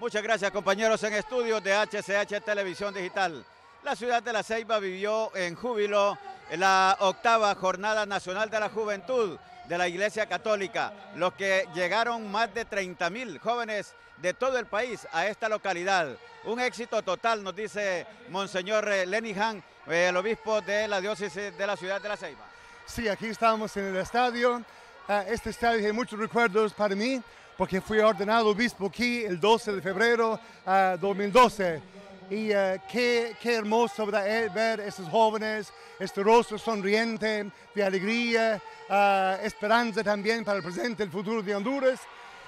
Muchas gracias compañeros en estudios de HCH Televisión Digital. La ciudad de La Ceiba vivió en júbilo la octava Jornada Nacional de la Juventud de la Iglesia Católica, los que llegaron más de 30 mil jóvenes de todo el país a esta localidad. Un éxito total, nos dice Monseñor eh, Lenny Han, eh, el obispo de la diócesis de la ciudad de La Ceiba. Sí, aquí estamos en el estadio. Ah, este estadio tiene muchos recuerdos para mí, porque fui ordenado obispo aquí el 12 de febrero de 2012 y eh, qué, qué, hermoso eh, ver esos jóvenes, este rostro sonriente de alegría, uh, esperanza también para el presente, el futuro de Honduras.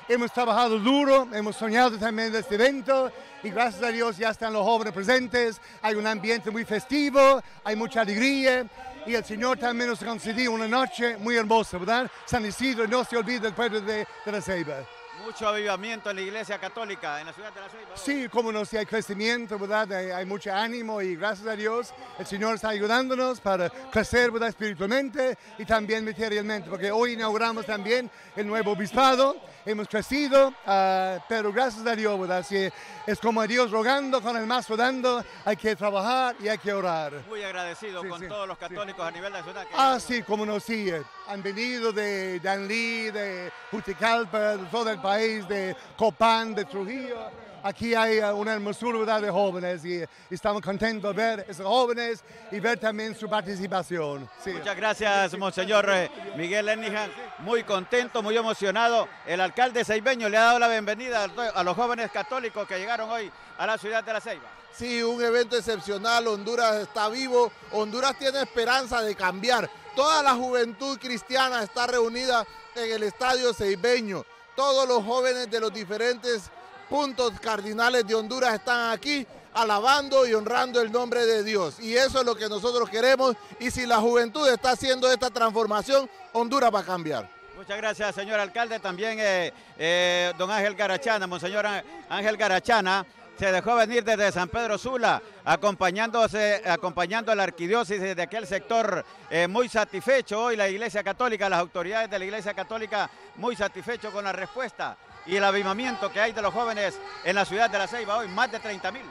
Hemos trabajado duro, hemos soñado también de este evento y gracias a Dios ya están los jóvenes presentes, hay un ambiente muy festivo, hay mucha alegría y el Señor también nos concedió una noche muy hermosa, ¿verdad? San Isidro, no se olvide el pueblo de, de la Ceiba. Mucho avivamiento en la iglesia católica en la ciudad de La Ceiba. Sí, como no, si hay crecimiento, ¿verdad? Hay, hay, mucho ánimo y gracias a Dios el Señor está ayudándonos para crecer, ¿verdad? Espiritualmente y también materialmente, porque hoy inauguramos también el nuevo obispado, hemos crecido, uh, pero gracias a Dios, ¿verdad? Si es como a Dios rogando, con el más dando, hay que trabajar y hay que orar. Muy agradecido Sí, con sí, todos los católicos a nivel nacional. que- Ah, sí, como no, sí. eh, Han venido de Danlí, de Juticalpa, de todo el país, de Copán, de Trujillo. Aquí hay eh, una hermosura de jóvenes y, estamos contentos de ver esos jóvenes y ver también su participación. Sí. Muchas gracias, Monseñor eh, Miguel Enijan. Muy contento, muy emocionado. El alcalde ceibeño le ha dado la bienvenida a los jóvenes católicos que llegaron hoy a la ciudad de La Ceiba. Sí, un evento excepcional, Honduras está vivo, Honduras tiene esperanza de cambiar. Toda la juventud cristiana está reunida en el estadio ceibeño. Todos los jóvenes de los diferentes puntos cardinales de Honduras están aquí alabando y honrando el nombre de Dios. Y eso es lo que nosotros queremos. Y si la juventud está haciendo esta transformación, Honduras va a cambiar. Muchas gracias, señor alcalde. También eh, eh, don Ángel Garachana, Monseñor Ángel Garachana, se dejó venir desde San Pedro Sula, acompañándose, acompañando a la arquidiócesis de aquel sector, eh, muy satisfecho hoy la Iglesia Católica, las autoridades de la Iglesia Católica, muy satisfecho con la respuesta y el avivamiento que hay de los jóvenes en la ciudad de La Ceiba hoy, más de 30 mil.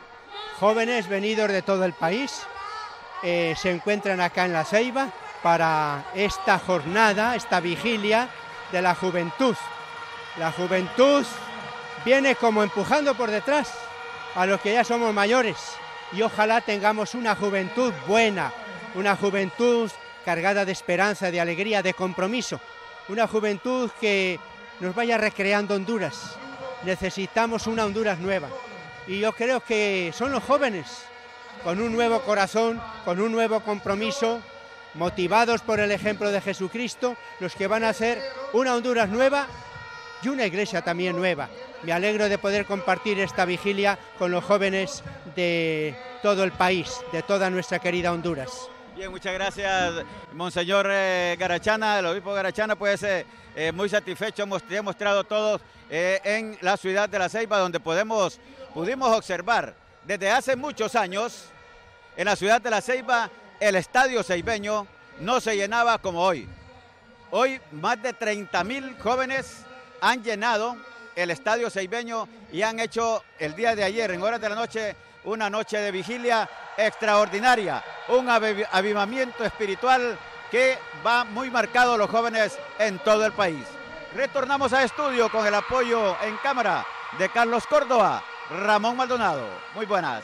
jóvenes venidos de todo el país eh, se encuentran acá en La Ceiba para esta jornada, esta vigilia de la juventud. La juventud viene como empujando por detrás a los que ya somos mayores y ojalá tengamos una juventud buena, una juventud cargada de esperanza, de alegría, de compromiso, una juventud que nos vaya recreando Honduras. Necesitamos una Honduras nueva y yo creo que son los jóvenes con un nuevo corazón, con un nuevo compromiso, motivados por el ejemplo de Jesucristo, los que van a hacer una Honduras nueva y una iglesia también nueva. Me alegro de poder compartir esta vigilia con los jóvenes de todo el país, de toda nuestra querida Honduras. Bien, muchas gracias, Monseñor eh, Garachana, el obispo Garachana, pues eh, eh, muy satisfecho, hemos demostrado todos eh, en la ciudad de La Ceiba, donde podemos, pudimos observar desde hace muchos años en la ciudad de La Ceiba el estadio ceibeño no se llenaba como hoy. Hoy más de 30 mil jóvenes han llenado el estadio ceibeño y han hecho el día de ayer, en horas de la noche, una noche de vigilia extraordinaria, un aviv- avivamiento espiritual que va muy marcado a los jóvenes en todo el país. Retornamos a estudio con el apoyo en cámara de Carlos Córdoba, Ramón Maldonado. Muy buenas.